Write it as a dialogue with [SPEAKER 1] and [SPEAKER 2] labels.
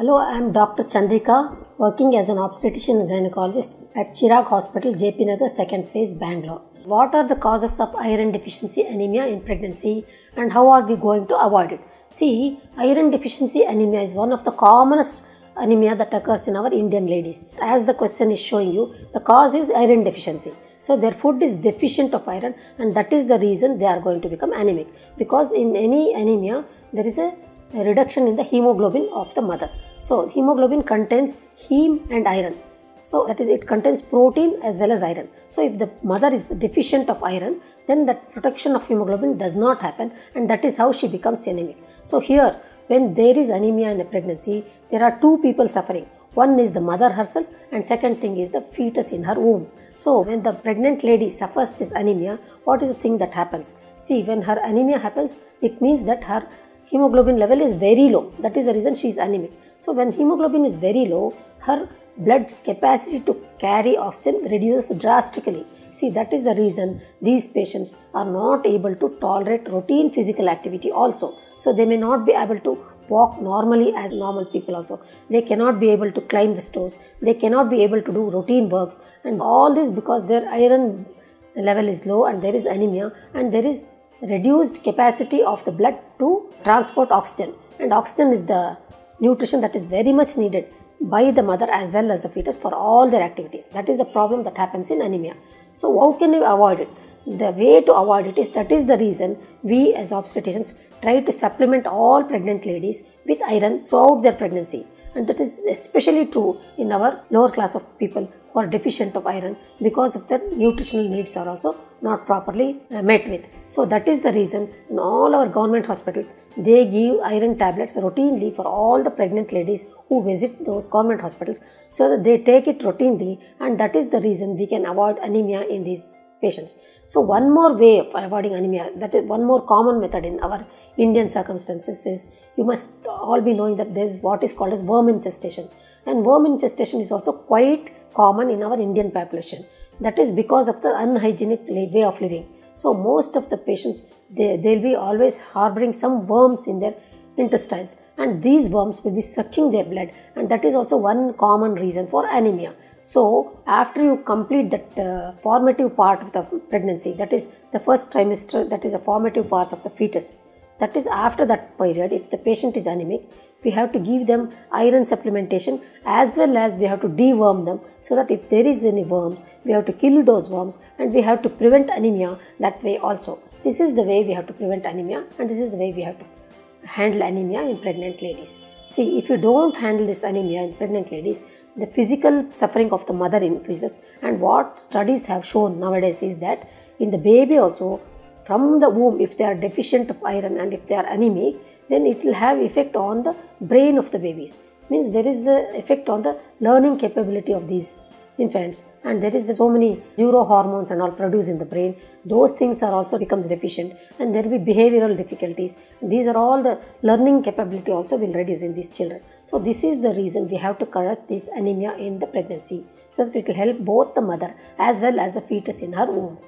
[SPEAKER 1] Hello, I am Dr. Chandrika, working as an obstetrician and gynecologist at Chirag Hospital, JP Nagar, second phase, Bangalore. What are the causes of iron deficiency anemia in pregnancy and how are we going to avoid it? See, iron deficiency anemia is one of the commonest anemia that occurs in our Indian ladies. As the question is showing you, the cause is iron deficiency. So their food is deficient of iron and that is the reason they are going to become anemic. Because in any anemia, there is a, reduction in the hemoglobin of the mother. So hemoglobin contains heme and iron. So that is it contains protein as well as iron. So if the mother is deficient of iron, then that protection of hemoglobin does not happen and that is how she becomes anemic. So here when there is anemia in a pregnancy, there are two people suffering. One is the mother herself and second thing is the fetus in her womb. So when the pregnant lady suffers this anemia, what is the thing that happens? See, when her anemia happens, it means that her hemoglobin level is very low. That is the reason she is anemic. So when hemoglobin is very low, her blood's capacity to carry oxygen reduces drastically. See, that is the reason these patients are not able to tolerate routine physical activity also. So they may not be able to walk normally as normal people also. They cannot be able to climb the stairs. They cannot be able to do routine works and all this because their iron level is low and there is anemia and there is reduced capacity of the blood to transport oxygen and oxygen is the nutrition that is very much needed by the mother as well as the fetus for all their activities. That is a problem that happens in anemia. So how can we avoid it? The way to avoid it is that is the reason we as obstetricians try to supplement all pregnant ladies with iron throughout their pregnancy. And that is especially true in our lower class of people are deficient of iron because of their nutritional needs are also not properly uh, met with. So that is the reason in all our government hospitals they give iron tablets routinely for all the pregnant ladies who visit those government hospitals so that they take it routinely and that is the reason we can avoid anemia in these patients. So one more way of avoiding anemia, that is one more common method in our Indian circumstances is you must all be knowing that there is what is called as worm infestation. And worm infestation is also quite common in our Indian population. That is because of the unhygienic way of living. So most of the patients, they, they'll be always harboring some worms in their intestines and these worms will be sucking their blood and that is also one common reason for anemia. So, after you complete that uh, formative part of the pregnancy, that is the first trimester, that is the formative parts of the fetus, that is after that period, if the patient is anemic, we have to give them iron supplementation as well as we have to deworm them so that if there is any worms, we have to kill those worms and we have to prevent anemia that way also. This is the way we have to prevent anemia and this is the way we have to handle anemia in pregnant ladies. See, if you don't handle this anemia in pregnant ladies, the physical suffering of the mother increases and what studies have shown nowadays is that in the baby also from the womb if they are deficient of iron and if they are anemic then it will have effect on the brain of the babies. Means there is effect on the learning capability of these infants. And there is so many neurohormones and all produced in the brain. Those things are also becomes deficient. And there will be behavioral difficulties. These are all the learning capability also will reduce in these children. So this is the reason we have to correct this anemia in the pregnancy so that it will help both the mother as well as the fetus in her womb